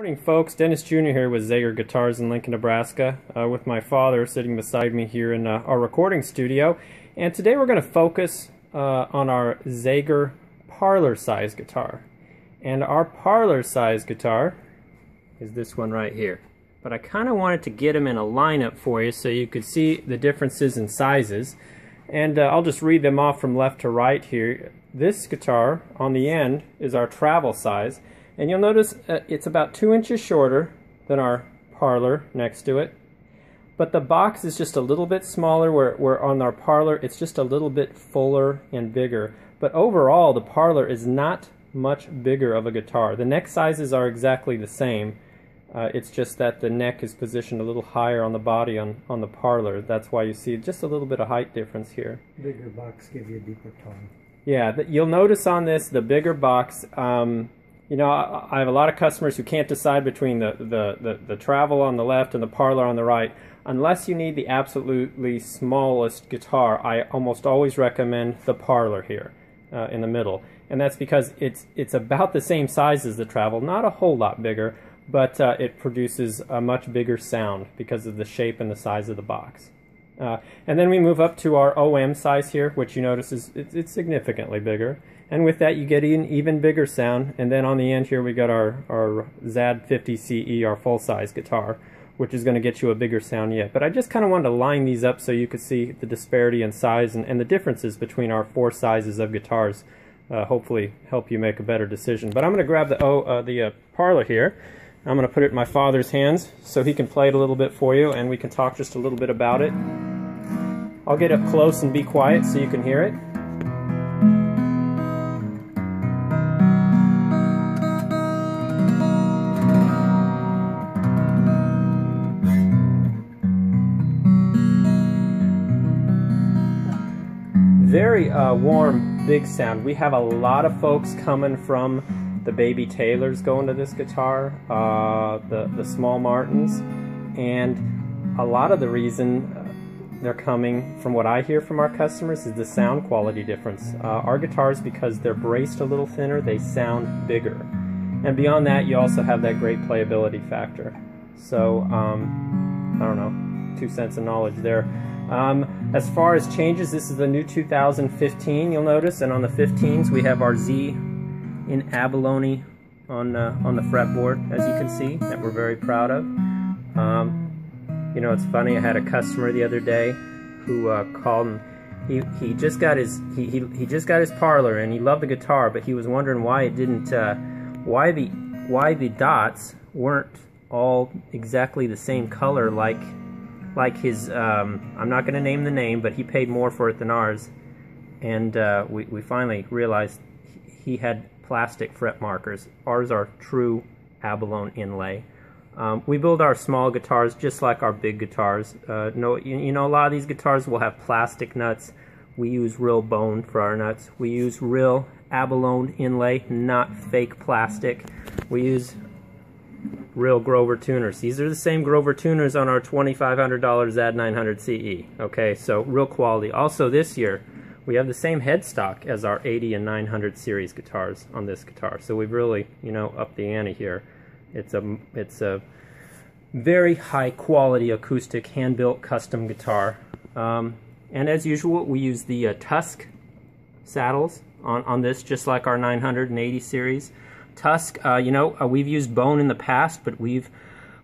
Morning folks, Dennis Jr. here with Zager Guitars in Lincoln, Nebraska uh, with my father sitting beside me here in uh, our recording studio. And today we're going to focus uh, on our Zager parlor size guitar. And our parlor size guitar is this one right here. But I kind of wanted to get them in a lineup for you so you could see the differences in sizes. And uh, I'll just read them off from left to right here. This guitar on the end is our travel size and you'll notice uh, it's about two inches shorter than our parlor next to it. But the box is just a little bit smaller where, where on our parlor it's just a little bit fuller and bigger. But overall the parlor is not much bigger of a guitar. The neck sizes are exactly the same. Uh, it's just that the neck is positioned a little higher on the body on, on the parlor. That's why you see just a little bit of height difference here. Bigger box give you a deeper tone. Yeah, you'll notice on this, the bigger box, um, you know, I, have a lot of customers who can't decide between the, the, the, the, travel on the left and the parlor on the right. Unless you need the absolutely smallest guitar, I almost always recommend the parlor here uh, in the middle. And that's because it's, it's about the same size as the travel, not a whole lot bigger, but uh, it produces a much bigger sound because of the shape and the size of the box. Uh, and then we move up to our OM size here, which you notice is it's, it's significantly bigger. And with that, you get an even bigger sound. And then on the end here, we got our, our ZAD 50 CE, our full-size guitar, which is going to get you a bigger sound yet. But I just kind of wanted to line these up so you could see the disparity in size and, and the differences between our four sizes of guitars. Uh, hopefully help you make a better decision. But I'm going to grab the, oh, uh, the uh, parlor here. I'm going to put it in my father's hands so he can play it a little bit for you and we can talk just a little bit about it. I'll get up close and be quiet so you can hear it. Very uh, warm, big sound. We have a lot of folks coming from the Baby Taylors going to this guitar, uh, the, the Small Martins, and a lot of the reason uh, they're coming, from what I hear from our customers, is the sound quality difference. Uh, our guitars, because they're braced a little thinner, they sound bigger. And beyond that, you also have that great playability factor. So, um, I don't know, two cents of knowledge there. Um, as far as changes, this is the new 2015, you'll notice, and on the 15s we have our Z in abalone on, uh, on the fretboard, as you can see, that we're very proud of. Um, you know, it's funny, I had a customer the other day who uh, called and he, he just got his he, he, he just got his parlor and he loved the guitar, but he was wondering why it didn't uh, why the why the dots weren't all exactly the same color like like his, um, I'm not going to name the name, but he paid more for it than ours. And uh, we, we finally realized he had plastic fret markers. Ours are true abalone inlay. Um, we build our small guitars just like our big guitars. Uh, no, you, you, know, a lot of these guitars will have plastic nuts. We use real bone for our nuts. We use real abalone inlay, not fake plastic. We use real Grover tuners. These are the same Grover tuners on our $2,500 ZAD 900 CE. Okay, so real quality. Also this year, we have the same headstock as our 80 and 900 series guitars on this guitar. So we've really, you know, upped the ante here. It's a, it's a very high quality acoustic hand-built custom guitar. Um, and as usual, we use the uh, TUSQ saddles on, on this, just like our 980 series. TUSQ, uh, you know, uh, we've used bone in the past, but we've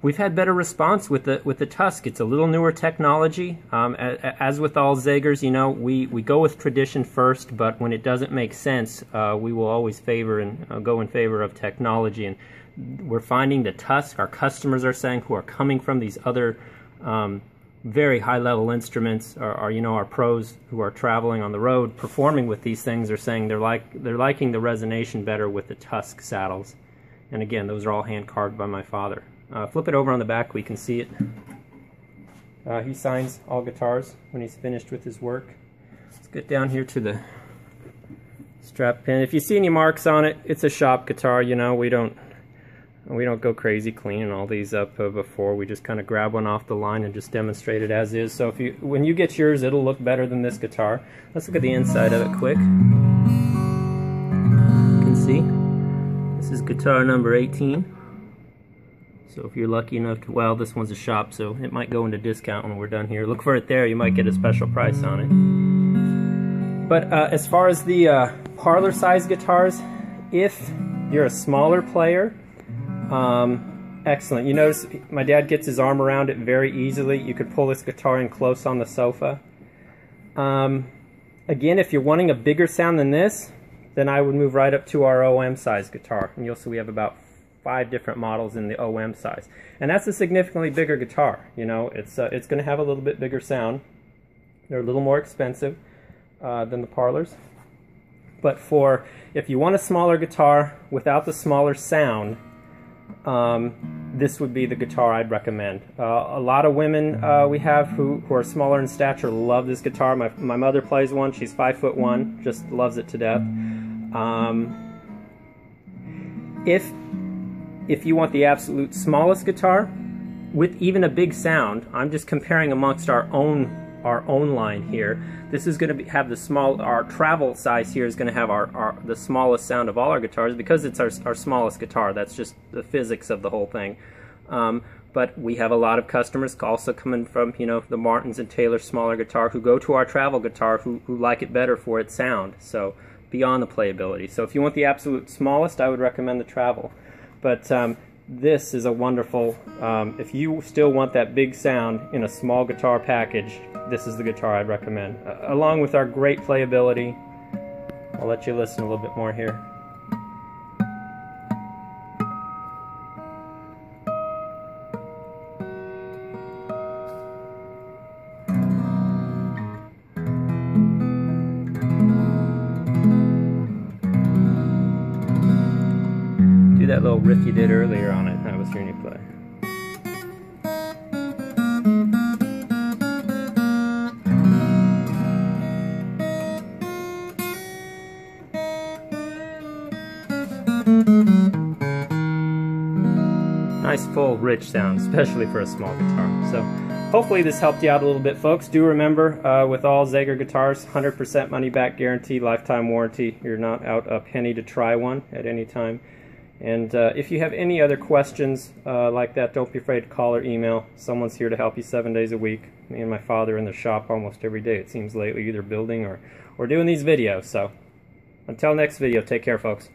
we've had better response with the with the TUSQ. It's a little newer technology. Um, as with all Zagers, you know, we, we go with tradition first, but when it doesn't make sense, uh, we will always favor and uh, go in favor of technology. And we're finding the TUSQ, our customers are saying, who are coming from these other um, very high level instruments are, are, you know our pros who are traveling on the road performing with these things are saying they're like they're liking the resonation better with the TUSQ saddles. And again those are all hand carved by my father. Uh, flip it over on the back we can see it. Uh, he signs all guitars when he's finished with his work. Let's get down here to the strap pin. If you see any marks on it it's a shop guitar you know we don't we don't go crazy cleaning all these up uh, before. We just kind of grab one off the line and just demonstrate it as is. So if you, when you get yours, it'll look better than this guitar. Let's look at the inside of it quick. You can see, this is guitar number 18. So if you're lucky enough to, well, this one's a shop, so it might go into discount when we're done here. Look for it there. You might get a special price on it. But uh, as far as the uh, parlor size guitars, if you're a smaller player, um, excellent. You notice my dad gets his arm around it very easily. You could pull this guitar in close on the sofa. Um, again, if you're wanting a bigger sound than this, then I would move right up to our OM size guitar. And you'll see we have about five different models in the OM size. And that's a significantly bigger guitar. You know, it's, uh, it's going to have a little bit bigger sound. They're a little more expensive uh, than the parlors. But for, if you want a smaller guitar without the smaller sound, um, this would be the guitar I'd recommend. Uh, a lot of women uh, we have who, who are smaller in stature love this guitar. My, my mother plays one. She's five foot one, just loves it to death. Um, if if you want the absolute smallest guitar with even a big sound, I'm just comparing amongst our own our own line here. This is going to have the small, our travel size here is going to have our, our the smallest sound of all our guitars because it's our, our smallest guitar. That's just the physics of the whole thing. Um, but we have a lot of customers also coming from, you know, the Martins and Taylor smaller guitar who go to our travel guitar who, who like it better for its sound. So beyond the playability. So if you want the absolute smallest, I would recommend the travel. But um, this is a wonderful, um, if you still want that big sound in a small guitar package, this is the guitar I'd recommend. Uh, along with our great playability, I'll let you listen a little bit more here. Little riff you did earlier on it. I was hearing you play. Nice full rich sound, especially for a small guitar. So hopefully this helped you out a little bit folks. Do remember uh, with all Zager guitars, 100% money back guarantee, lifetime warranty. You're not out a penny to try one at any time. And uh, if you have any other questions uh, like that, don't be afraid to call or email. Someone's here to help you seven days a week. Me and my father in the shop almost every day, it seems lately, either building or, or doing these videos. So until next video, take care, folks.